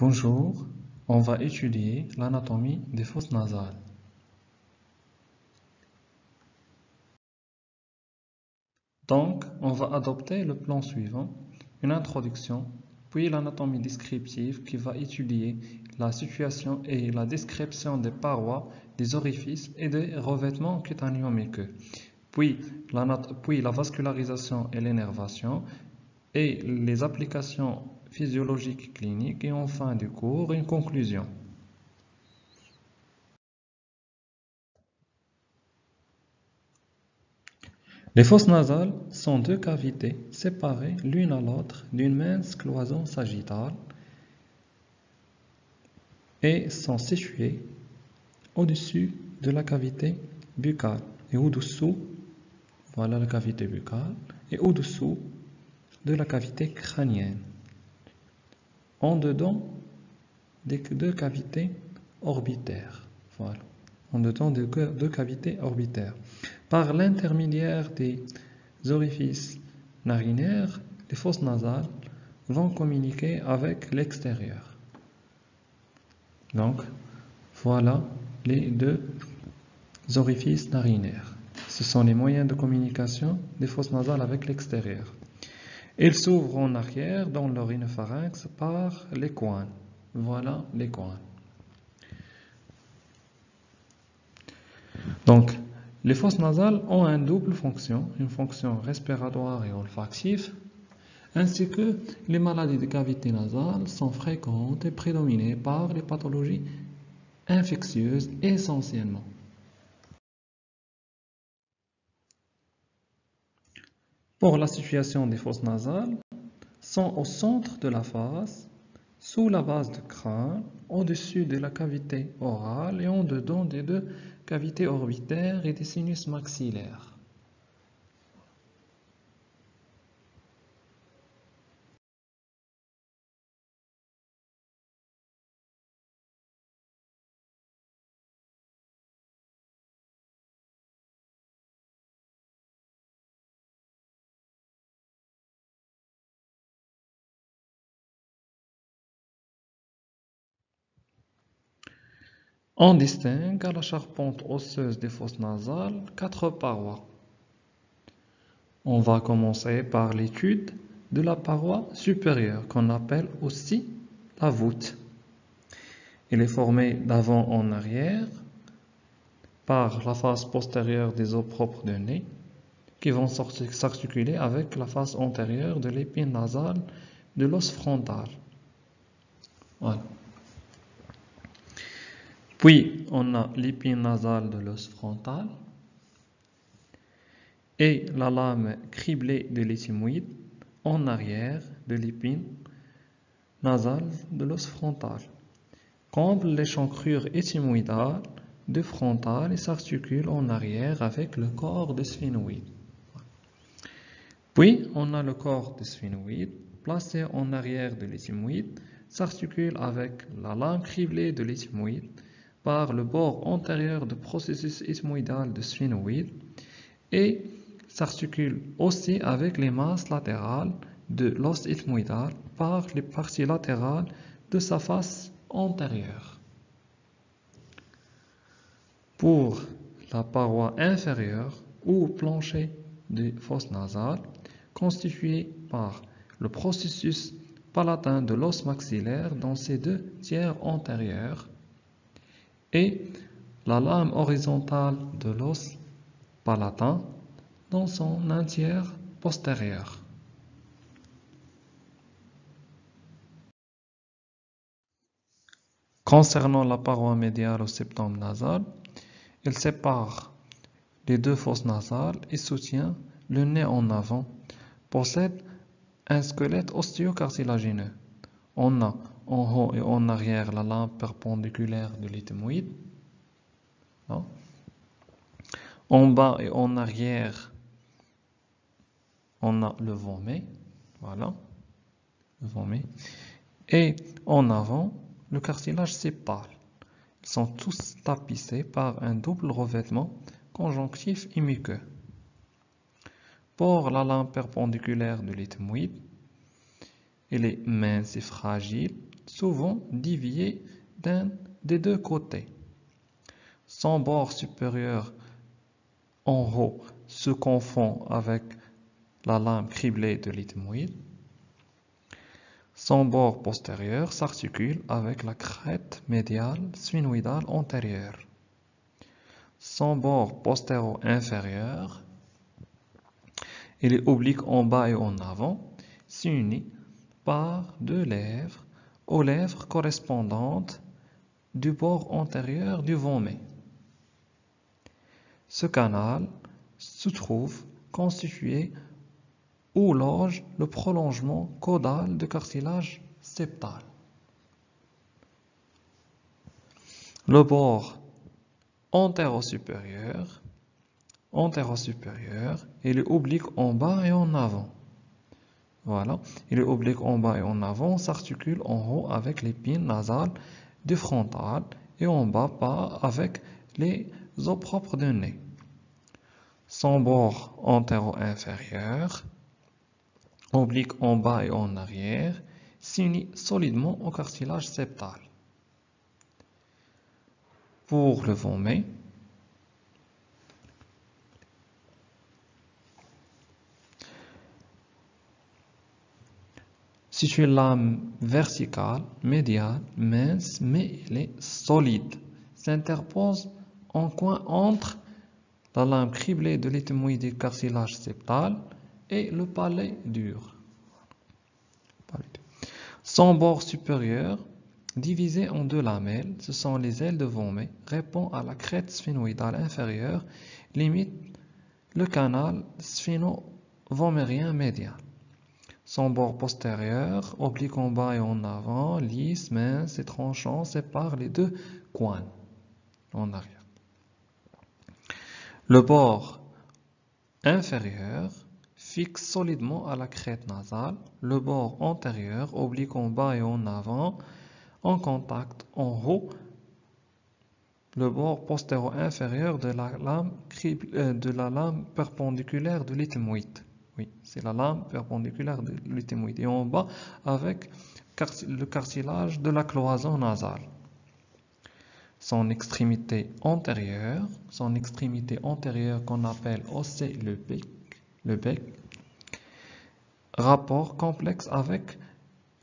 Bonjour, on va étudier l'anatomie des fosses nasales. Donc, on va adopter le plan suivant, une introduction, puis l'anatomie descriptive qui va étudier la situation et la description des parois, des orifices et des revêtements cutanéo-muqueux, puis, puis la vascularisation et l'énervation, et les applications physiologiques cliniques, et en fin du cours, une conclusion. Les fosses nasales sont deux cavités séparées l'une à l'autre d'une mince cloison sagittale et sont situées au-dessus de la cavité buccale et au-dessous, voilà la cavité buccale, et au-dessous de la cavité crânienne. En dedans des deux cavités orbitaires. En dedans des deux cavités orbitaires. Par l'intermédiaire des orifices narinaires, les fosses nasales vont communiquer avec l'extérieur. Donc, voilà les deux orifices narinaires. Ce sont les moyens de communication des fosses nasales avec l'extérieur. Ils s'ouvrent en arrière dans l'orinopharynx par les coins. Voilà les coins. Donc, les fosses nasales ont une double fonction, une fonction respiratoire et olfactive, ainsi que les maladies de cavité nasale sont fréquentes et prédominées par les pathologies infectieuses essentiellement. Pour la situation des fosses nasales, sont au centre de la face, sous la base du crâne, au-dessus de la cavité orale et en dedans des deux cavités orbitaires et des sinus maxillaires. On distingue à la charpente osseuse des fosses nasales quatre parois. On va commencer par l'étude de la paroi supérieure qu'on appelle aussi la voûte. Elle est formée d'avant en arrière par la face postérieure des os propres de nez qui vont s'articuler avec la face antérieure de l'épine nasale de l'os frontal. Voilà. Puis, on a l'épine nasale de l'os frontal et la lame criblée de l'éthymoïde en arrière de l'épine nasale de l'os frontal. Comble l'échancrure éthymoïdale de frontal et s'articule en arrière avec le corps de sphénoïde. Puis, on a le corps de sphénoïde placé en arrière de l'éthymoïde, s'articule avec la lame criblée de l'éthymoïde par le bord antérieur du processus ethmoïdal de sphénoïde et s'articule aussi avec les masses latérales de l'os ethmoïdal par les parties latérales de sa face antérieure. Pour la paroi inférieure ou plancher des fosses nasales, constituée par le processus palatin de l'os maxillaire dans ses deux tiers antérieurs, et la lame horizontale de l'os palatin dans son un tiers postérieur. Concernant la paroi médiale au septum nasal, elle sépare les deux fosses nasales et soutient le nez en avant, possède un squelette ostéocartilagineux. On a en haut et en arrière la lampe perpendiculaire de l'éthymoïde. En bas et en arrière, on a le vomet. Voilà. Le vomet. Et en avant, le cartilage sépale. Ils sont tous tapissés par un double revêtement conjonctif et muqueux. Pour la lampe perpendiculaire de l'éthymoïde, elle est mince et fragile souvent dévié d'un des deux côtés. Son bord supérieur en haut se confond avec la lame criblée de l'ethmoïde. Son bord postérieur s'articule avec la crête médiale sphénoïdale antérieure. Son bord postéro-inférieur, il est oblique en bas et en avant, s'unit par deux lèvres aux lèvres correspondantes du bord antérieur du vomet. Ce canal se trouve constitué ou loge le prolongement caudal du cartilage septal. Le bord antéro-supérieur, antéro-supérieur, il est oblique en bas et en avant. Voilà, il est oblique en bas et en avant, s'articule en haut avec l'épine nasale du frontal et en bas pas avec les os propres du nez. Son bord antéro-inférieur, oblique en bas et en arrière, s'unit solidement au cartilage septal. Pour le vomet, c'est une lame verticale, médiale, mince, mais elle est solide, s'interpose en coin entre la lame criblée de l'éthymoïde cartilage septal et le palais dur. Son bord supérieur, divisé en deux lamelles, ce sont les ailes de Vomet, répond à la crête sphénoïdale inférieure, limite le canal sphéno-vomérien médial. Son bord postérieur, oblique en bas et en avant, lisse, mince et tranchant, sépare les deux coins en arrière. Le bord inférieur, fixe solidement à la crête nasale, le bord antérieur, oblique en bas et en avant, en contact en haut, le bord la lame, euh, de la lame perpendiculaire de l'ethmoïde. Oui, c'est la lame perpendiculaire de l'ethmoïde. Et en bas, avec le cartilage de la cloison nasale. Son extrémité antérieure, son extrémité antérieure qu'on appelle aussi le bec, le bec, rapport complexe avec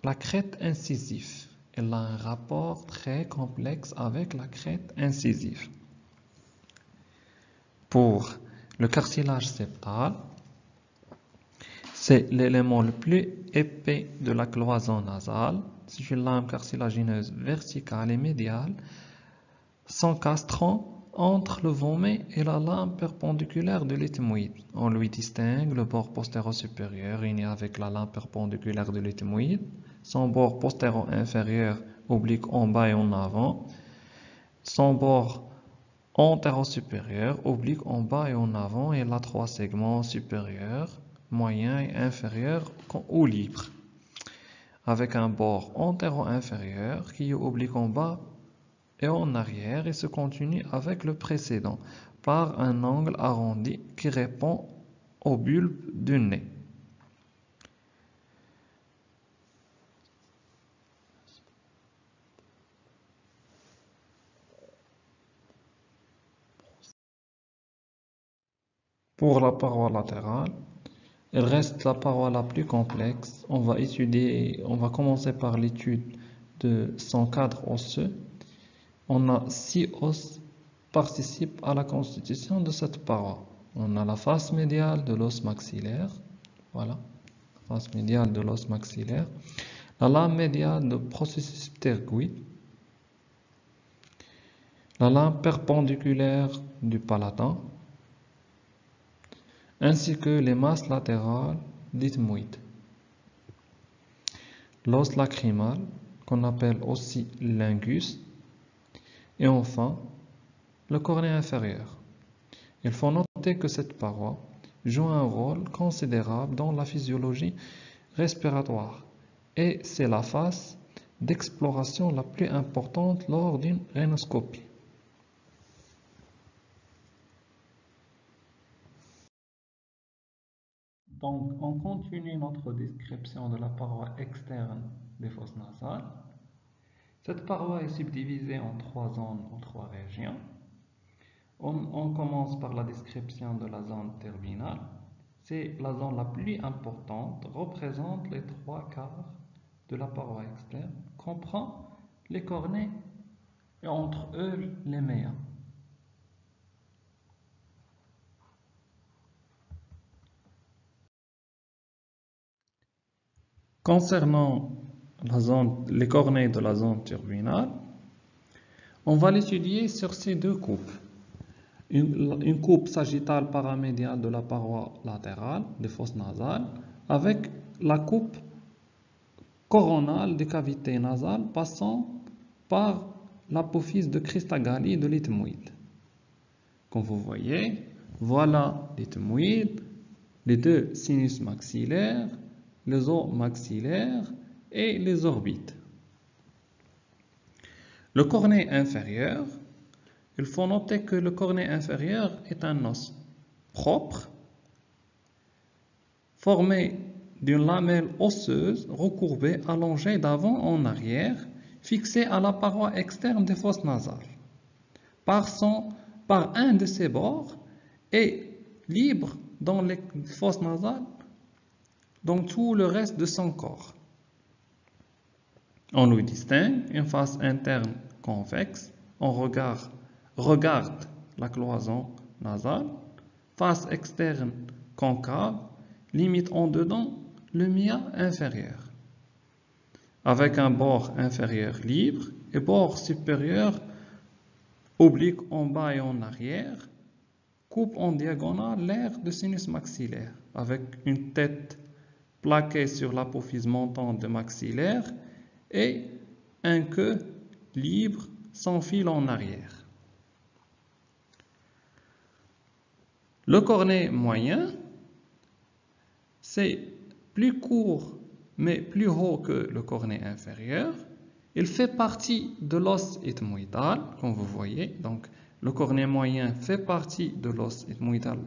la crête incisive. Elle a un rapport très complexe avec la crête incisive. Pour le cartilage septal, c'est l'élément le plus épais de la cloison nasale. C'est une lame cartilagineuse verticale et médiale s'encastrant entre le vomet et la lame perpendiculaire de l'ethmoïde. On lui distingue le bord postéro-supérieur uni avec la lame perpendiculaire de l'ethmoïde, son bord postéro-inférieur oblique en bas et en avant, son bord antéro-supérieur oblique en bas et en avant et la trois segments supérieurs, moyen et inférieur ou libre, avec un bord antéro-inférieur qui est oblique en bas et en arrière et se continue avec le précédent par un angle arrondi qui répond au bulbe du nez. Pour la paroi latérale, elle reste la paroi la plus complexe. On va étudier, on va commencer par l'étude de son cadre osseux. On a six os participent à la constitution de cette paroi. On a la face médiale de l'os maxillaire, voilà, face médiale de l'os maxillaire, la lame médiale de processus ptergoïde, la lame perpendiculaire du palatin, ainsi que les masses latérales d'ethmoïdes. L'os lacrymal, qu'on appelle aussi lingus, et enfin, le cornet inférieur. Il faut noter que cette paroi joue un rôle considérable dans la physiologie respiratoire et c'est la phase d'exploration la plus importante lors d'une rhinoscopie. On continue notre description de la paroi externe des fosses nasales. Cette paroi est subdivisée en trois zones ou trois régions. On, commence par la description de la zone terminale. C'est la zone la plus importante, représente les trois quarts de la paroi externe, comprend les cornets et entre eux les méas. Concernant les cornets de la zone turbinale, on va l'étudier sur ces deux coupes. Une, coupe sagittale paramédiale de la paroi latérale des fosses nasales avec la coupe coronale des cavités nasales passant par l'apophyse de Christagalli de l'ethmoïde. Comme vous voyez, voilà l'ethmoïde, les deux sinus maxillaires, les os maxillaires et les orbites. Le cornet inférieur, il faut noter que le cornet inférieur est un os propre formé d'une lamelle osseuse recourbée allongée d'avant en arrière fixée à la paroi externe des fosses nasales par, un de ses bords et libre dans les fosses nasales dans tout le reste de son corps. On lui distingue une face interne convexe, on regarde, regarde la cloison nasale, face externe concave, limite en dedans le mia inférieur, avec un bord inférieur libre et bord supérieur oblique en bas et en arrière, coupe en diagonale l'air de sinus maxillaire, avec une tête plaqué sur l'apophyse montante de maxillaire et un queue libre sans fil en arrière. Le cornet moyen, c'est plus court mais plus haut que le cornet inférieur. Il fait partie de l'os ethmoïdal, comme vous voyez. Donc, le cornet moyen fait partie de l'os ethmoïdal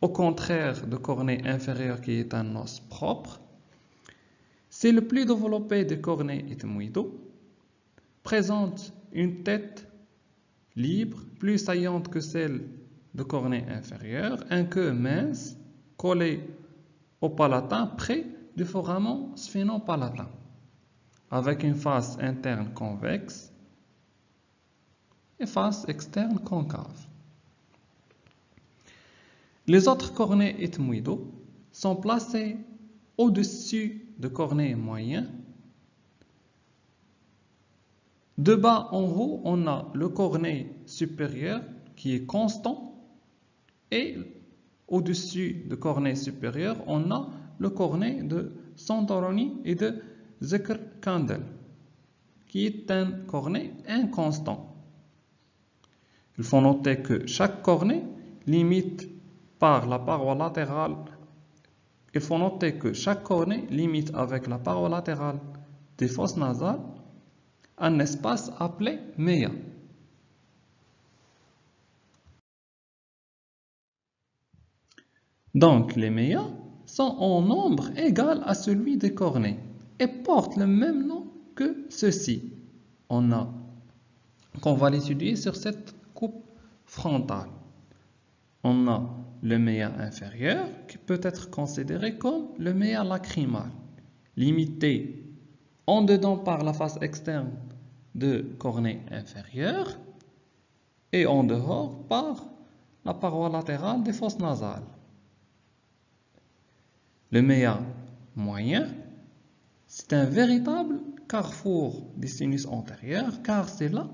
au contraire du cornet inférieur qui est un os propre. C'est le plus développé des cornets ethmoïdaux, présente une tête libre, plus saillante que celle du cornet inférieur, un queue mince, collé au palatin, près du foramen sphénopalatin, avec une face interne convexe et face externe concave. Les autres cornets ethmoïdaux sont placés au-dessus du cornet moyen. De bas en haut, on a le cornet supérieur qui est constant et au-dessus du cornet supérieur, on a le cornet de Santoroni et de Zekr-Kandel qui est un cornet inconstant. Il faut noter que chaque cornet limite par la paroi latérale, il faut noter que chaque cornée limite avec la paroi latérale des fosses nasales un espace appelé méa. Donc, les méas sont en nombre égal à celui des cornets et portent le même nom que ceux-ci. On a qu'on va l'étudier sur cette coupe frontale. On a le méa inférieur, qui peut être considéré comme le méa lacrymal, limité en dedans par la face externe de cornée inférieure et en dehors par la paroi latérale des fosses nasales. Le méa moyen, c'est un véritable carrefour des sinus antérieurs car c'est là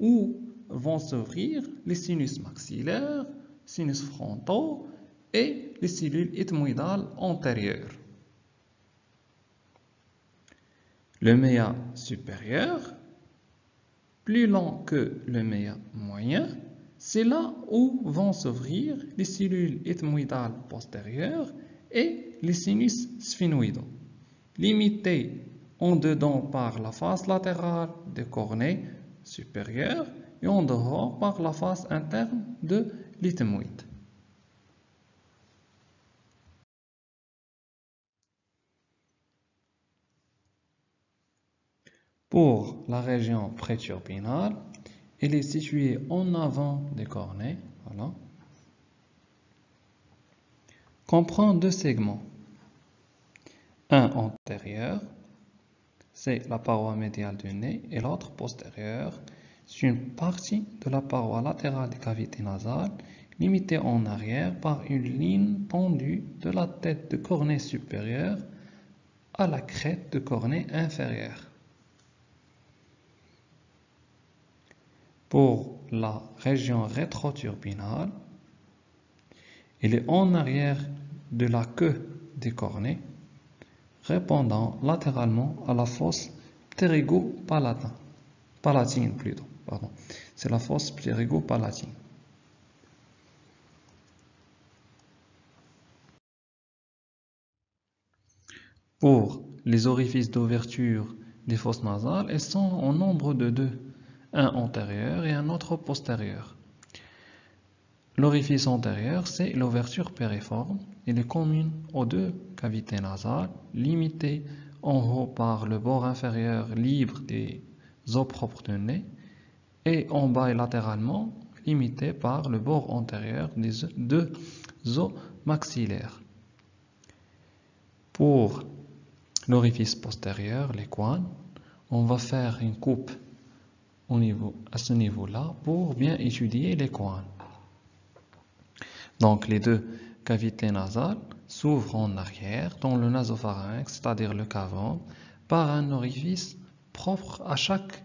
où vont s'ouvrir les sinus maxillaires, sinus frontaux et les cellules ethmoïdales antérieures. Le méa supérieur, plus long que le méa moyen, c'est là où vont s'ouvrir les cellules ethmoïdales postérieures et les sinus sphénoïdaux, limités en dedans par la face latérale des cornets supérieurs et en dehors par la face interne de l'ethmoïde. Pour la région préturbinale, elle est située en avant des cornets. Comprend deux segments. Un antérieur, c'est la paroi médiale du nez, et l'autre postérieur, c'est une partie de la paroi latérale des cavités nasales, limitée en arrière par une ligne tendue de la tête de cornée supérieure à la crête de cornée inférieure. Pour la région rétroturbinale, il est en arrière de la queue des cornées, répondant latéralement à la fosse ptérygo-palatine. C'est la fosse ptérygo-palatine. Pour les orifices d'ouverture des fosses nasales, elles sont en nombre de deux, un antérieur et un autre postérieur. L'orifice antérieur, c'est l'ouverture périforme. Il est commune aux deux cavités nasales, limitée en haut par le bord inférieur libre des os propres du nez et en bas et latéralement limitée par le bord antérieur des deux os maxillaires. Pour l'orifice postérieur, les coins, on va faire une coupe au niveau, à ce niveau-là pour bien étudier les coins. Donc les deux cavités nasales s'ouvrent en arrière dans le nasopharynx, c'est-à-dire le cavum, par un orifice propre à chaque,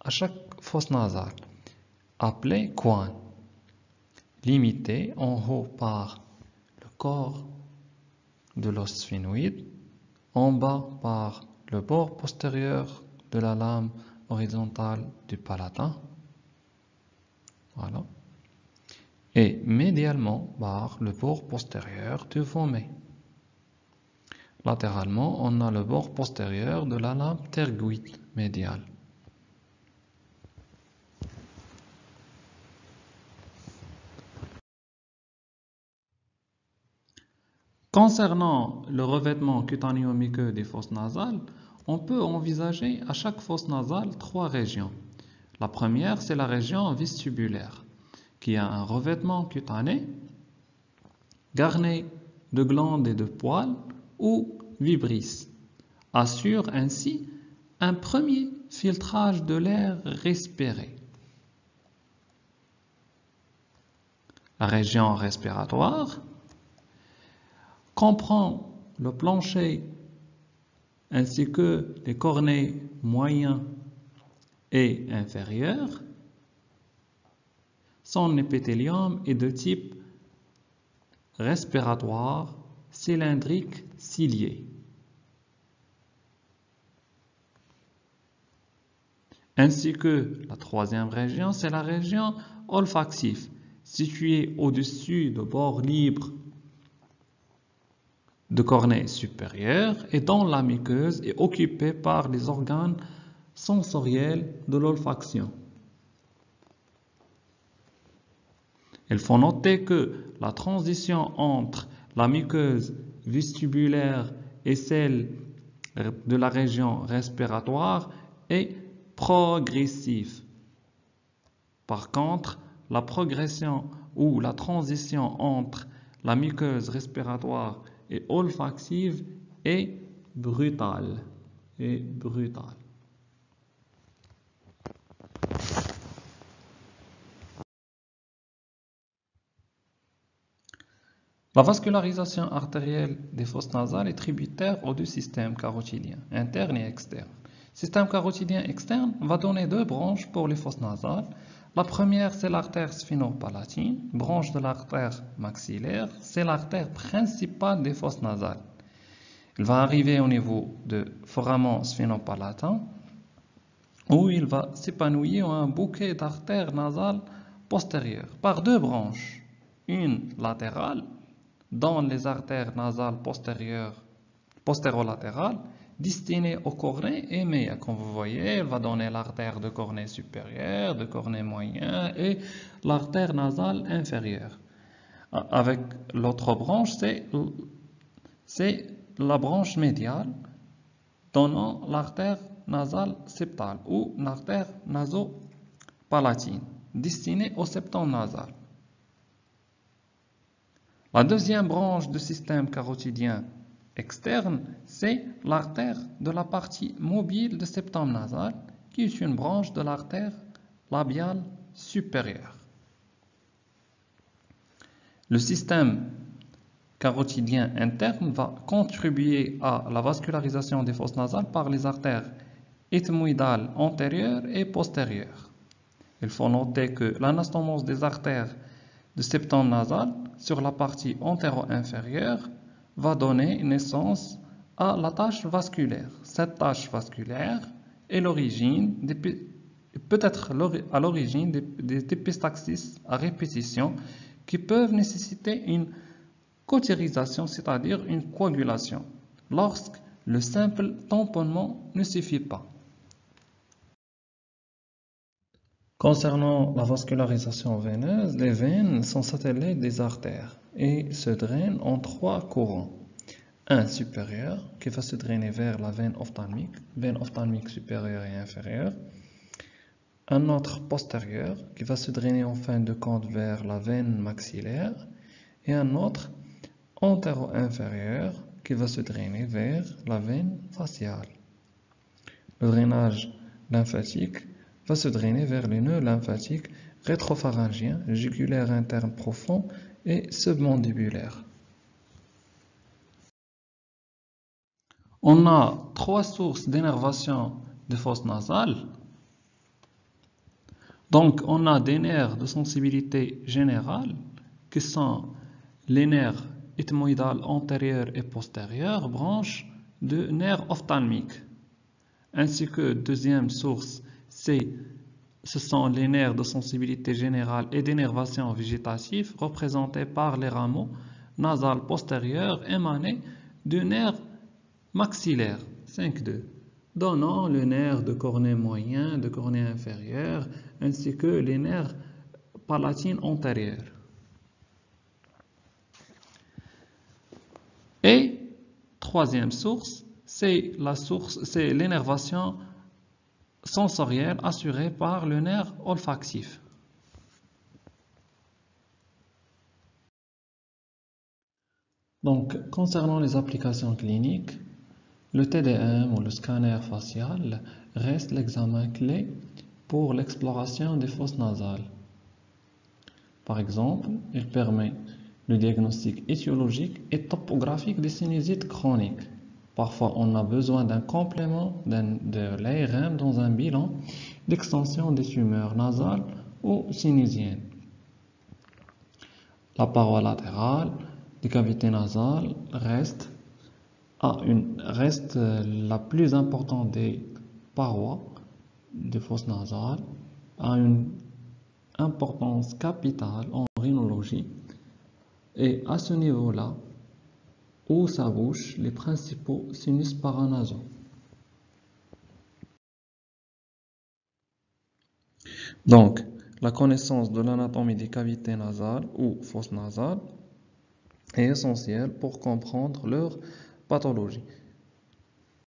à chaque fosse nasale, appelé coin, limité en haut par le corps de l'os sphénoïde, en bas par le bord postérieur de la lame horizontale du palatin. Voilà et médialement par le bord postérieur du vomet. Latéralement, on a le bord postérieur de la lame terguite médiale. Concernant le revêtement cutanéo-muqueux des fosses nasales, on peut envisager à chaque fosse nasale trois régions. La première, c'est la région vestibulaire qui a un revêtement cutané garni de glandes et de poils ou vibrisses, assure ainsi un premier filtrage de l'air respiré. La région respiratoire comprend le plancher ainsi que les cornets moyens et inférieurs son épithélium est de type respiratoire cylindrique cilié. Ainsi que la troisième région, c'est la région olfactive, située au-dessus de bord libre de cornée supérieure et dont la muqueuse est occupée par les organes sensoriels de l'olfaction. Il faut noter que la transition entre la muqueuse vestibulaire et celle de la région respiratoire est progressive. Par contre, la progression ou la transition entre la muqueuse respiratoire et olfactive est brutale. Est brutale. La vascularisation artérielle des fosses nasales est tributaire aux deux systèmes carotidiens, interne et externe. Le système carotidien externe va donner deux branches pour les fosses nasales. La première, c'est l'artère sphénopalatine, branche de l'artère maxillaire. C'est l'artère principale des fosses nasales. Il va arriver au niveau de foramen sphénopalatin, où il va s'épanouir en un bouquet d'artères nasales postérieures par deux branches, une latérale dans les artères nasales postérieures, postérolatérales destinées au cornée et Comme vous voyez, elle va donner l'artère de cornée supérieure, de cornée moyen et l'artère nasale inférieure. Avec l'autre branche, c'est la branche médiale donnant l'artère nasale septale ou l'artère nasopalatine destinée au septum nasal. La deuxième branche du système carotidien externe, c'est l'artère de la partie mobile du septum nasal, qui est une branche de l'artère labiale supérieure. Le système carotidien interne va contribuer à la vascularisation des fosses nasales par les artères ethmoïdales antérieures et postérieures. Il faut noter que l'anastomose des artères du septum nasal sur la partie antéro-inférieure va donner naissance à la tâche vasculaire. Cette tâche vasculaire est l'origine peut-être à l'origine des, épistaxis à répétition qui peuvent nécessiter une cautérisation, c'est-à-dire une coagulation, lorsque le simple tamponnement ne suffit pas. Concernant la vascularisation veineuse, les veines sont satellites des artères et se drainent en trois courants. Un supérieur qui va se drainer vers la veine ophtalmique, veine ophtalmique supérieure et inférieure. Un autre postérieur qui va se drainer en fin de compte vers la veine maxillaire. Et un autre antéro-inférieur qui va se drainer vers la veine faciale. Le drainage lymphatique va se drainer vers les nœuds lymphatiques rétropharyngiens, jugulaires internes profonds et submandibulaires. On a trois sources d'énervation des fosses nasales. Donc, on a des nerfs de sensibilité générale qui sont les nerfs ethmoïdales antérieurs et postérieurs, branches de nerfs ophtalmiques, ainsi que deuxième source ce sont les nerfs de sensibilité générale et d'énervation végétative représentés par les rameaux nasales postérieurs émanés du nerf maxillaire 5-2, donnant le nerf de cornée moyen, de cornée inférieure, ainsi que les nerfs palatines antérieurs. Et troisième source, c'est la source, c'est l'énervation sensorielle assurée par le nerf olfactif. Donc, concernant les applications cliniques, le TDM ou le scanner facial reste l'examen clé pour l'exploration des fosses nasales. Par exemple, il permet le diagnostic étiologique et topographique des sinusites chroniques. Parfois, on a besoin d'un complément de l'ARM dans un bilan d'extension des tumeurs nasales ou sinusiennes. La paroi latérale des cavités nasales reste, reste la plus importante des parois des fosses nasales, a une importance capitale en rhinologie et à ce niveau-là, ou sa bouche les principaux sinus paranasaux. Donc, la connaissance de l'anatomie des cavités nasales ou fosses nasales est essentielle pour comprendre leur pathologie.